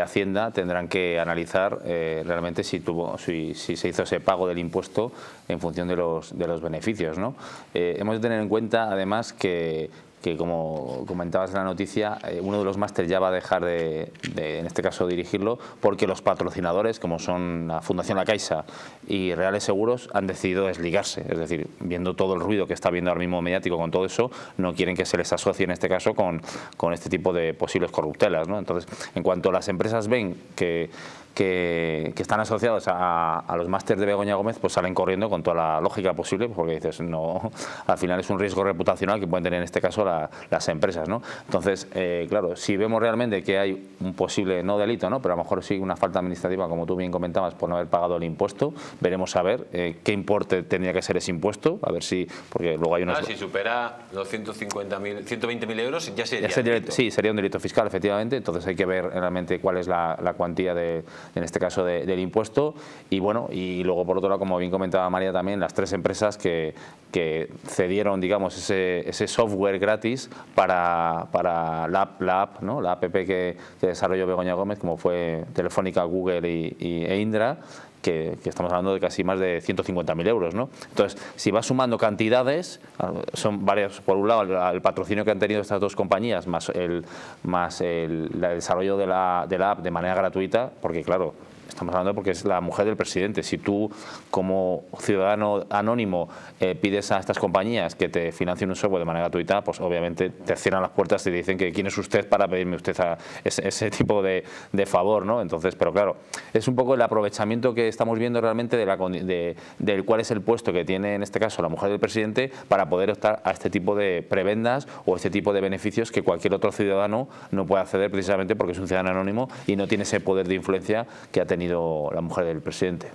Speaker 3: Hacienda, tendrán que analizar eh, realmente si, tuvo, si, se hizo ese pago del impuesto en función de los, de los beneficios. ¿no? Eh, hemos de tener en cuenta, además, que que como comentabas en la noticia, eh, uno de los másteres ya va a dejar de, en este caso, dirigirlo, porque los patrocinadores, como son la Fundación La Caixa y Reales Seguros, han decidido desligarse. Es decir, viendo todo el ruido que está viendo ahora mismo mediático con todo eso, no quieren que se les asocie en este caso con, con este tipo de posibles corruptelas. ¿no? Entonces, en cuanto las empresas ven que que, están asociados a, los másteres de Begoña Gómez, pues salen corriendo con toda la lógica posible, porque dices, no, *laughs* al final es un riesgo reputacional que pueden tener en este caso las empresas, ¿no? Entonces, eh, claro, si vemos realmente que hay un posible, no delito, ¿no? Pero a lo mejor sí una falta administrativa, como tú bien comentabas, por no haber pagado el impuesto, veremos a ver eh, qué importe tendría que ser ese impuesto, a ver si, porque luego hay unos...
Speaker 1: Ah, si supera los 150.000, 120.000 euros, ya sería,
Speaker 3: Sí, sería un delito fiscal, efectivamente, entonces hay que ver realmente cuál es la cuantía de en este caso del impuesto. Y bueno, y luego por otro lado, como bien comentaba María también, las tres empresas que, que cedieron, digamos, ese, software gratis para, para la app, ¿no? la app que, desarrolló Begoña Gómez, como fue Telefónica, Google y, e Indra, que, estamos hablando de casi más de 150.000 euros. ¿no? Entonces, si vas sumando cantidades, ah, son varias, por un lado, el, patrocinio que han tenido estas dos compañías, más el, más el, el desarrollo de la, de la app de manera gratuita, porque claro, Estamos hablando porque es la mujer del presidente. Si tú, como ciudadano anónimo, eh, pides a estas compañías que te financien un software de manera gratuita, pues obviamente te cierran las puertas y te dicen que quién es usted para pedirme usted ese, tipo de, favor, ¿no? Entonces, pero claro, es un poco el aprovechamiento que estamos viendo realmente de, la, de, del cuál es el puesto que tiene en este caso la mujer del presidente para poder optar a este tipo de prebendas o este tipo de beneficios que cualquier otro ciudadano no puede acceder precisamente porque es un ciudadano anónimo y no tiene ese poder de influencia que ha tenido la mujer del presidente.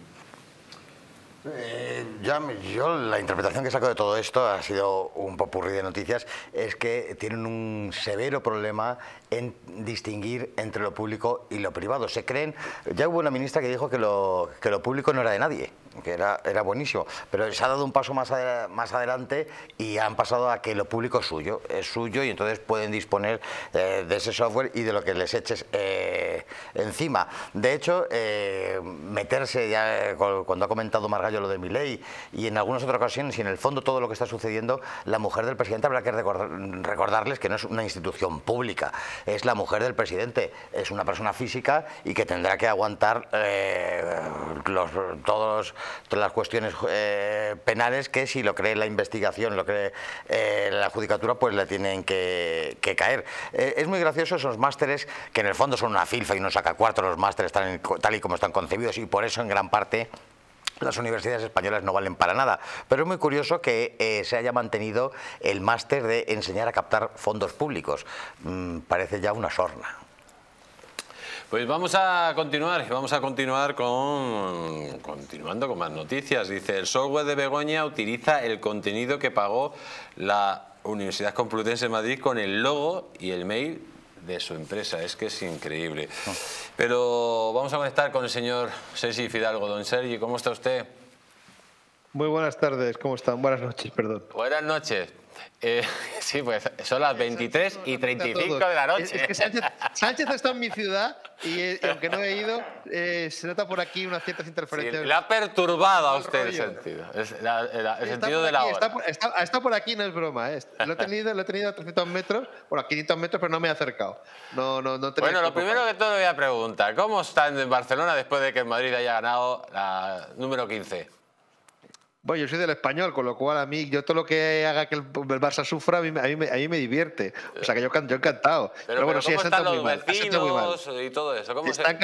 Speaker 5: Eh, yo la interpretación que saco de todo esto ha sido un popurrí de noticias, es que tienen un severo problema en distinguir entre lo público y lo privado. Se creen, ya hubo una ministra que dijo que lo, que lo público no era de nadie, que era, era buenísimo. Pero se ha dado un paso más, más adelante y han pasado a que lo público es suyo, es suyo y entonces pueden disponer eh, de ese software y de lo que les eches eh, encima. De hecho, eh, meterse, ya cuando ha comentado Margallo lo de mi ley y en algunas otras ocasiones y en el fondo todo lo que está sucediendo, la mujer del presidente habrá que recordarles que no es una institución pública, es la mujer del presidente, es una persona física y que tendrá que aguantar los, todos todas las cuestiones eh, penales que si lo cree la investigación, lo cree eh, la judicatura, pues le tienen que, caer. Eh, es muy gracioso esos másteres que en el fondo son una filfa y no saca cuarto los másteres tal, tal y como están concebidos y por eso en gran parte las universidades españolas no valen para nada. Pero es muy curioso que se haya mantenido el máster de enseñar a captar fondos públicos. Mm, parece ya una sorna.
Speaker 1: Pues vamos a continuar, vamos a continuar con, continuando con más noticias. Dice, el software de Begoña utiliza el contenido que pagó la Universidad Complutense de Madrid con el logo y el mail de su empresa. Es que es increíble. Pero vamos a conectar con el señor Sergi Fidalgo. Don Sergi, ¿cómo está usted?
Speaker 7: Muy buenas tardes, ¿cómo están? Buenas noches, perdón.
Speaker 1: Buenas noches. Eh, *laughs* sí, pues son las 23 y 35 de la noche.
Speaker 7: Es, que Sánchez, está en mi ciudad y, eh, aunque no he ido, eh, se nota por aquí unas ciertas interferencias.
Speaker 1: le ha perturbado a usted el sentido, el sentido de la hora.
Speaker 7: Está por, aquí, no es broma. Lo, he tenido, lo he tenido a 300 metros, bueno, a 500 metros, pero no me he acercado. No, no, no
Speaker 1: bueno, lo primero que todo le voy a preguntar, ¿cómo están en Barcelona después de que el Madrid haya ganado la número 15?
Speaker 7: Bueno, yo soy del español, con lo cual a mí, yo todo lo que haga que el, Barça sufra, a mí, a mí, me, a mí me divierte. O sea que yo, yo encantado.
Speaker 1: Pero, bueno, sí, están los vecinos y todo eso? ¿Cómo
Speaker 7: están,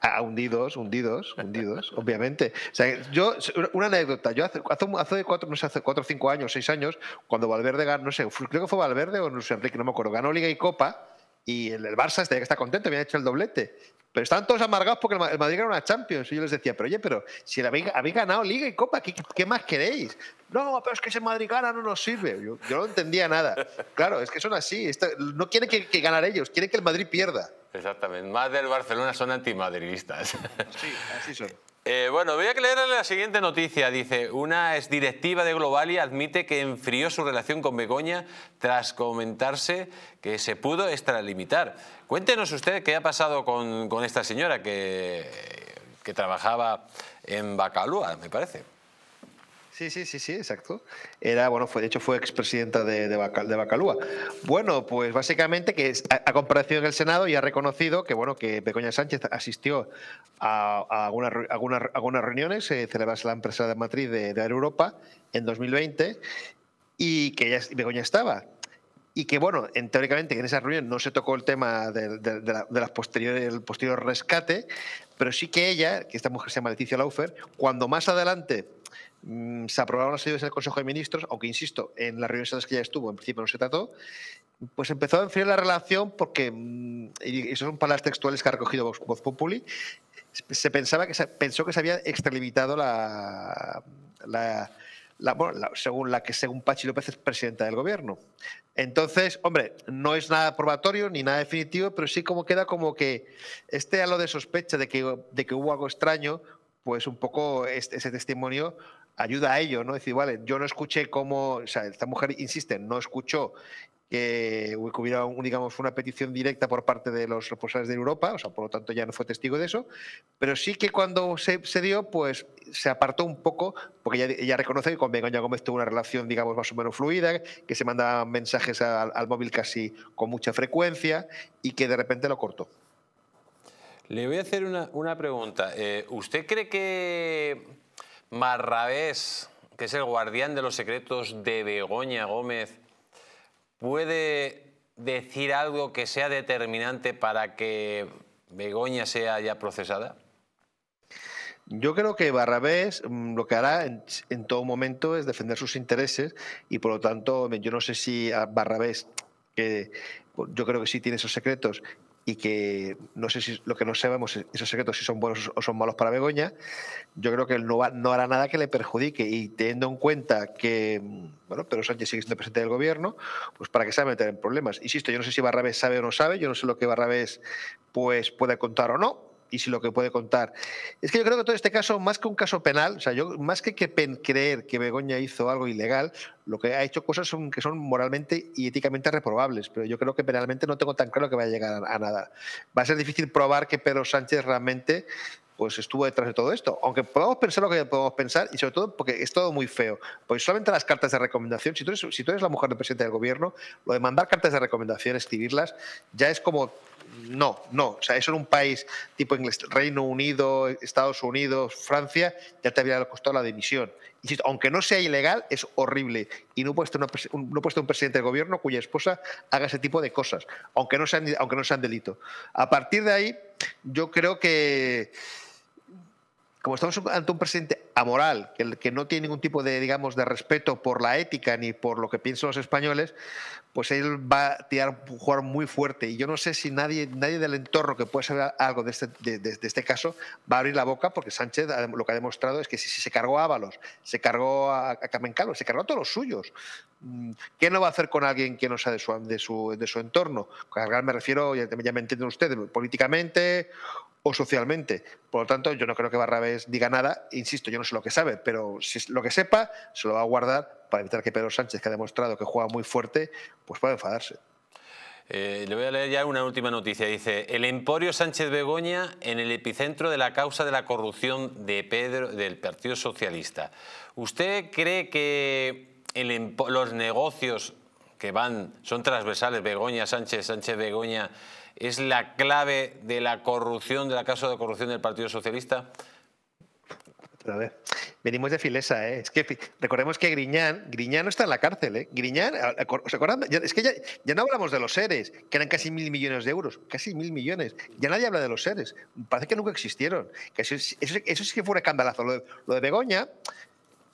Speaker 7: ah, hundidos, hundidos, hundidos, *laughs* obviamente. O sea, yo, una anécdota, yo hace, hace, cuatro, no sé, hace cuatro, cinco años, seis años, cuando Valverde ganó, no sé, creo que fue Valverde o no sé, Enrique, no me acuerdo, ganó Liga y Copa, y el, Barça tenía que está contento, habían hecho el doblete. Pero estaban todos amargados porque el Madrid era una Champions. Y yo les decía, pero oye, pero si habéis, ganado Liga y Copa, ¿qué, más queréis? No, pero es que ese Madrid gana no nos sirve. Yo, no entendía nada. Claro, es que son así. no quieren que, que ganar ellos, quieren que el Madrid pierda.
Speaker 1: Exactamente. Más del Barcelona son antimadridistas.
Speaker 7: Sí, así son.
Speaker 1: Eh, bueno, voy a leerle la siguiente noticia. Dice, una exdirectiva de Globalia admite que enfrió su relación con Begoña tras comentarse que se pudo extralimitar. Cuéntenos usted qué ha pasado con, esta señora que, que trabajaba en Bacalúa, me parece.
Speaker 7: Sí, sí, sí, sí, exacto. Era, bueno, fue, de hecho fue expresidenta de, de, de Bacalúa. Bueno, pues básicamente que ha, comparecido en el Senado y ha reconocido que, bueno, que Begoña Sánchez asistió a, algunas, algunas, algunas, reuniones eh, celebradas en la empresa de matriz de, de Europa en 2020 y que ella, Begoña estaba y que, bueno, en, teóricamente en esa reunión no se tocó el tema de, de, las posteriores, del posterior rescate, pero sí que ella, que esta mujer se llama Leticia Laufer, cuando más adelante se aprobaron las ayudas en el Consejo de Ministros, aunque insisto, en las reuniones que ya estuvo, en principio no se trató, pues empezó a enfriar la relación porque, mm, y son palabras textuales que ha recogido Voz, Populi, se pensaba que se, pensó que se había extralimitado la, la, según la que según Pachi López es presidenta del gobierno. Entonces, hombre, no es nada probatorio ni nada definitivo, pero sí como queda como que este halo de sospecha de que, de que hubo algo extraño, pues un poco este, ese testimonio ayuda a ello, ¿no? Decir, vale, yo no escuché cómo, o sea, esta mujer insiste, no escuchó que hubiera, digamos, una petición directa por parte de los responsables de Europa, o sea, por lo tanto ya no fue testigo de eso, pero sí que cuando se, dio, pues se apartó un poco, porque ella, reconoce que con Begoña Gómez tuvo una relación, digamos, más o menos fluida, que se mandaban mensajes al, móvil casi con mucha frecuencia y que de repente lo cortó.
Speaker 1: Le voy a hacer una, una pregunta. Eh, ¿Usted cree que Marrabés, que es el guardián de los secretos de Begoña Gómez, puede decir algo que sea determinante para que Begoña sea ya procesada?
Speaker 7: Yo creo que Barrabés mm, lo que hará en, todo momento es defender sus intereses y por lo tanto yo no sé si Barrabés, que yo creo que sí tiene esos secretos y que no sé si lo que no sabemos, esos secretos, si son buenos o son malos para Begoña, yo creo que él no, va, no hará nada que le perjudique y teniendo en cuenta que, bueno, pero Sánchez sigue siendo presidente del gobierno, pues para que se va a meter en problemas. Insisto, yo no sé si Barrabés sabe o no sabe, yo no sé lo que Barrabés pues puede contar o no, y si lo que puede contar. Es que yo creo que todo este caso, más que un caso penal, o sea, yo más que, creer que Begoña hizo algo ilegal, lo que ha hecho cosas son, que son moralmente y éticamente reprobables, pero yo creo que penalmente no tengo tan claro que vaya a llegar a, a nada. Va a ser difícil probar que Pedro Sánchez realmente pues estuvo detrás de todo esto. Aunque podamos pensar lo que podemos pensar, y sobre todo porque es todo muy feo. Porque solamente las cartas de recomendación, si tú eres, si tú eres la mujer del presidente del gobierno, lo de mandar cartas de recomendación, escribirlas, ya es como no, no. O sea, eso en un país tipo Reino Unido, Estados Unidos, Francia, ya te habría costado la dimisión. Aunque no sea ilegal, es horrible. Y no puede, un, no un presidente del gobierno cuya esposa haga ese tipo de cosas, aunque no sean, aunque no sean delito. A partir de ahí, yo creo que como estamos ante un presidente amoral, que, que, no tiene ningún tipo de, digamos, de respeto por la ética ni por lo que piensan los españoles, pues él va a tirar un jugador muy fuerte. Y yo no sé si nadie, nadie del entorno que pueda saber algo de este, de, este caso va a abrir la boca, porque Sánchez lo que ha demostrado es que si, se cargó a Ábalos, se cargó a, a se cargó a todos los suyos. Mm, ¿Qué no va a hacer con alguien que no sea de su, de su, de su entorno? Cargar me refiero, ya me entienden ustedes, políticamente o socialmente. Por lo tanto, yo no creo que Barrabés diga nada. Insisto, yo no sé lo que sabe, pero si lo que sepa, se lo va a guardar para evitar que Pedro Sánchez, que ha demostrado que juega muy fuerte, pues pueda enfadarse.
Speaker 1: Eh, le voy a leer ya una última noticia. Dice, el Emporio Sánchez Begoña en el epicentro de la causa de la corrupción de Pedro, del Partido Socialista. ¿Usted cree que los negocios que van, son transversales, Begoña, Sánchez, Sánchez, Begoña, es la clave de la corrupción, de la causa de corrupción del Partido Socialista?
Speaker 7: A venimos de Filesa, ¿eh? Es que recordemos que Griñán, Griñán no está en la cárcel, ¿eh? Griñán, ¿se acuerdan? Es que ya, no hablamos de los seres, que eran casi mil millones de euros, casi mil millones. Ya nadie habla de los seres. Parece que nunca existieron. Eso, sí que fue un escandalazo. Lo de, Begoña,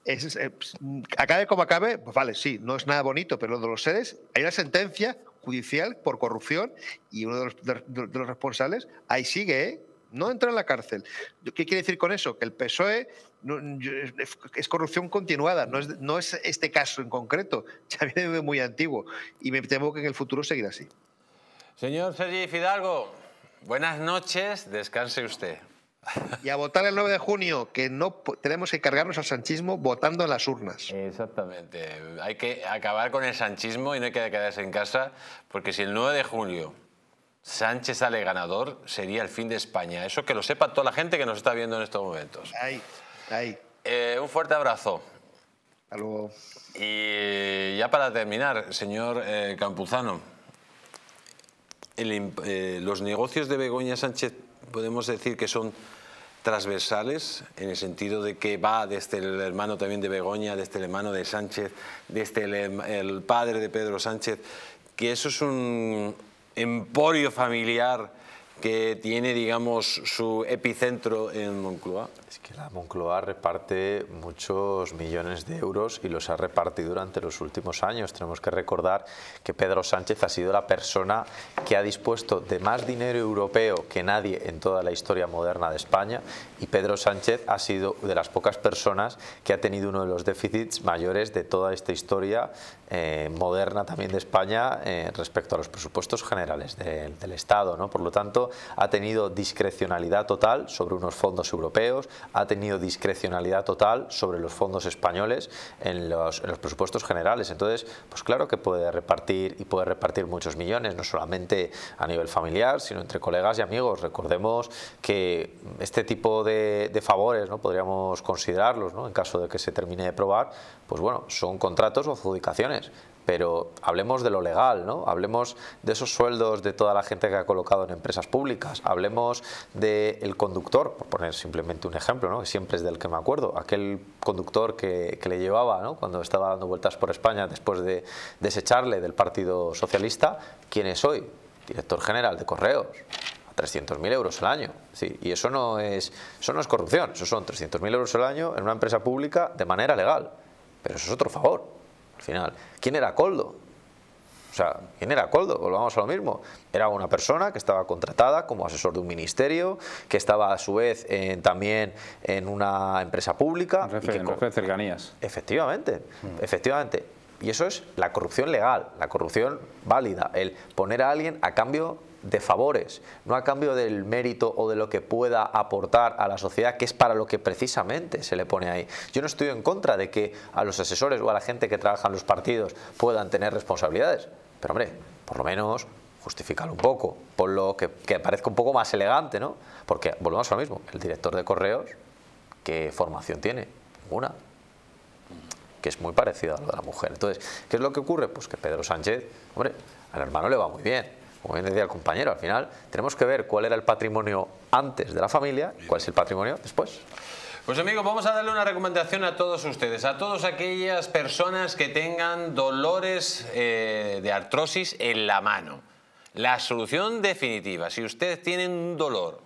Speaker 7: es, acabe como acabe, pues vale, sí, no es nada bonito, pero lo de los seres, hay una sentencia judicial por corrupción y uno de los, de los responsables ahí sigue, ¿eh? no entra en la cárcel. ¿Qué quiere decir con eso? Que el PSOE es corrupción continuada, no es, no es este caso en concreto, *laughs* ya viene de muy antiguo y me temo que en el futuro seguirá así.
Speaker 1: Señor Sergi Fidalgo, buenas noches, descanse usted.
Speaker 7: Y a votar el 9 de junio, que no tenemos que cargarnos al sanchismo votando en las urnas.
Speaker 1: Exactamente. Hay que acabar con el sanchismo y no hay que quedarse en casa, porque si el 9 de junio Sánchez sale ganador, sería el fin de España. Eso que lo sepa toda la gente que nos está viendo en estos momentos.
Speaker 7: Ahí, ahí.
Speaker 1: Eh, un fuerte abrazo.
Speaker 7: Hasta luego.
Speaker 1: Y ya para terminar, señor eh, Campuzano, eh, los negocios de Begoña Sánchez podemos decir que son transversales, en el sentido de que va desde el hermano también de Begoña, desde el hermano de Sánchez, desde el, padre de Pedro Sánchez, que eso es un emporio familiar que tiene, digamos, su epicentro en Moncloa?
Speaker 2: Es que la Moncloa reparte muchos millones de euros y los ha repartido durante los últimos años. Tenemos que recordar que Pedro Sánchez ha sido la persona que ha dispuesto de más dinero europeo que nadie en toda la historia moderna de España y Pedro Sánchez ha sido de las pocas personas que ha tenido uno de los déficits mayores de toda esta historia eh, moderna también de España eh, respecto a los presupuestos generales del Estado. ¿no? Por lo tanto, ha tenido discrecionalidad total sobre unos fondos europeos, ha tenido discrecionalidad total sobre los fondos españoles en los, presupuestos generales. Entonces, pues claro que puede repartir y puede repartir muchos millones, no solamente a nivel familiar, sino entre colegas y amigos. Recordemos que este tipo de, de favores, ¿no? podríamos considerarlos, ¿no? en caso de que se termine de probar, pues bueno, son contratos o adjudicaciones pero hablemos de lo legal, ¿no? Hablemos de esos sueldos de toda la gente que ha colocado en empresas públicas, hablemos del conductor, por poner simplemente un ejemplo, ¿no? que siempre es del que me acuerdo, aquel conductor que, le llevaba cuando estaba dando vueltas por España después de desecharle del Partido Socialista, ¿quién es hoy? Director general de Correos. a 300.000 euros al año. Sí, y eso no, es, eso no es corrupción, eso son 300.000 euros al año en una empresa pública de manera legal. Pero eso es otro favor al final. ¿Quién era Coldo? O sea, ¿quién era Coldo? Volvamos a lo mismo. Era una persona que estaba contratada como asesor de un ministerio, que estaba a su vez también en una empresa pública.
Speaker 3: En jefe, de cercanías.
Speaker 2: Efectivamente, mm. efectivamente. Y eso es la corrupción legal, la corrupción válida, el poner a alguien a cambio de favores, no a cambio del mérito o de lo que pueda aportar a la sociedad, que es para lo que precisamente se le pone ahí. Yo no estoy en contra de que a los asesores o a la gente que trabaja en los partidos puedan tener responsabilidades, pero hombre, por lo menos justifícalo un poco, por lo que, que parezca un poco más elegante, ¿no? Porque volvemos a lo mismo, el director de correos, ¿qué formación tiene? Una que es muy parecido a lo de la mujer. Entonces, ¿qué es lo que ocurre? Pues que Pedro Sánchez, hombre, al hermano le va muy bien. Como bien decía el compañero, al final tenemos que ver cuál era el patrimonio antes de la familia cuál es el patrimonio después.
Speaker 1: Pues amigos, vamos a darle una recomendación a todos ustedes, a todas aquellas personas que tengan dolores eh, de artrosis en la mano. La solución definitiva, si ustedes tienen un dolor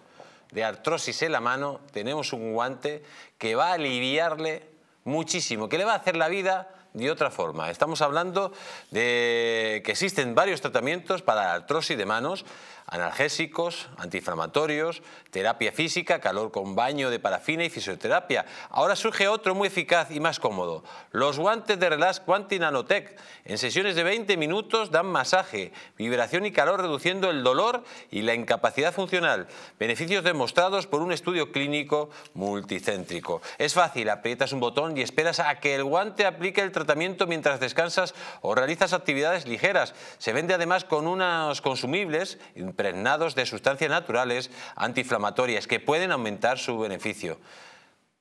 Speaker 1: de artrosis en la mano, tenemos un guante que va a aliviarle muchísimo, que le va a hacer la vida de otra forma. Estamos hablando de que existen varios tratamientos para artrosis de manos, analgésicos, antiinflamatorios, terapia física, calor con baño de parafina y fisioterapia. Ahora surge otro muy eficaz y más cómodo, los guantes de Relax Quanti Nanotech. En sesiones de 20 minutos dan masaje, vibración y calor reduciendo el dolor y la incapacidad funcional. Beneficios demostrados por un estudio clínico multicéntrico. Es fácil, aprietas un botón y esperas a que el guante aplique el tratamiento mientras descansas o realizas actividades ligeras. Se vende además con unos consumibles impregnados de sustancias naturales antiinflamatorias que pueden aumentar su beneficio.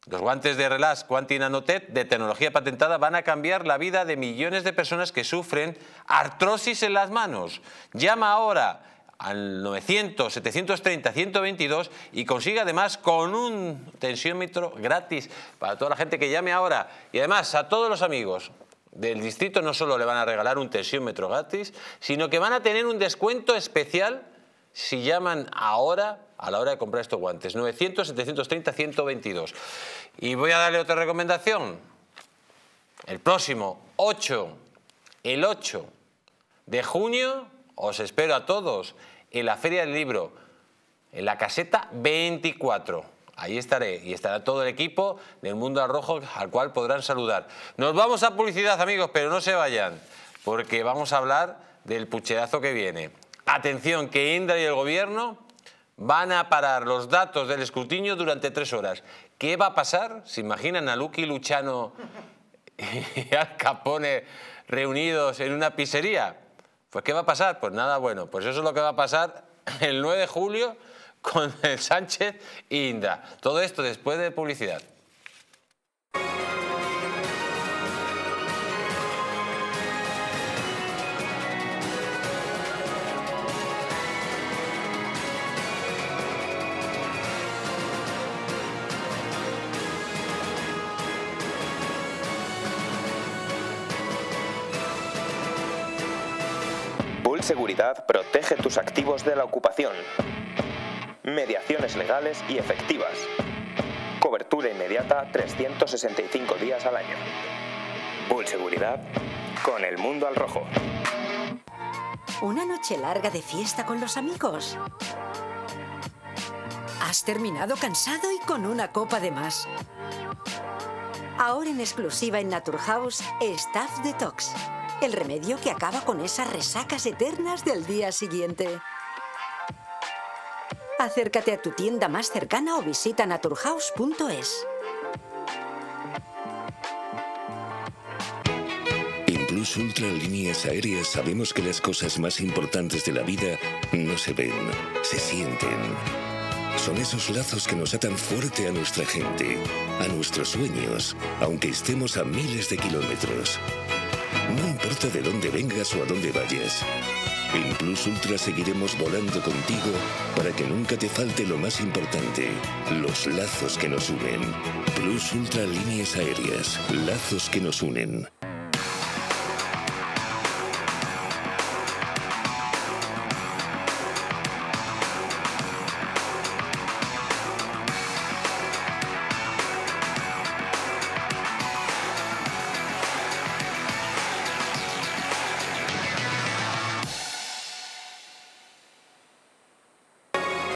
Speaker 1: Los guantes de Relax Quanti Nanotet de tecnología patentada van a cambiar la vida de millones de personas que sufren artrosis en las manos. Llama ahora al 900 730 122 y consigue además con un tensiómetro gratis para toda la gente que llame ahora y además a todos los amigos del distrito no solo le van a regalar un tensiómetro gratis, sino que van a tener un descuento especial si llaman ahora a la hora de comprar estos guantes. 900, 730, 122. Y voy a darle otra recomendación. El próximo 8, el 8 de junio, os espero a todos en la Feria del Libro, en la caseta 24. Ahí estaré y estará todo el equipo del Mundo al Rojo al cual podrán saludar. Nos vamos a publicidad, amigos, pero no se vayan, porque vamos a hablar del pucherazo que viene. Atención, que Indra y el gobierno van a parar los datos del escrutinio durante tres horas. ¿Qué va a pasar? ¿Se imaginan a Lucky Luchano y *laughs* a Capone reunidos en una pizzería? Pues ¿qué va a pasar? Pues nada bueno, pues eso es lo que va a pasar el 9 de julio con el Sánchez y Indra. Todo esto después de publicidad.
Speaker 8: Seguridad protege tus activos de la ocupación. Mediaciones legales y efectivas. Cobertura inmediata 365 días al año. Bull Seguridad con el mundo al rojo.
Speaker 9: Una noche larga de fiesta con los amigos. Has terminado cansado y con una copa de más. Ahora en exclusiva en Naturhaus, Staff Detox el remedio que acaba con esas resacas eternas del día siguiente. Acércate a tu tienda más cercana o visita naturhaus.es.
Speaker 10: Plus Ultra Líneas Aéreas sabemos que las cosas más importantes de la vida no se ven, se sienten. Son esos lazos que nos atan fuerte a nuestra gente, a nuestros sueños, aunque estemos a miles de kilómetros. No importa de dónde vengas o a dónde vayas. En Plus Ultra seguiremos volando contigo para que nunca te falte lo más importante, los lazos que nos unen. Plus Ultra Líneas Aéreas, lazos que nos unen.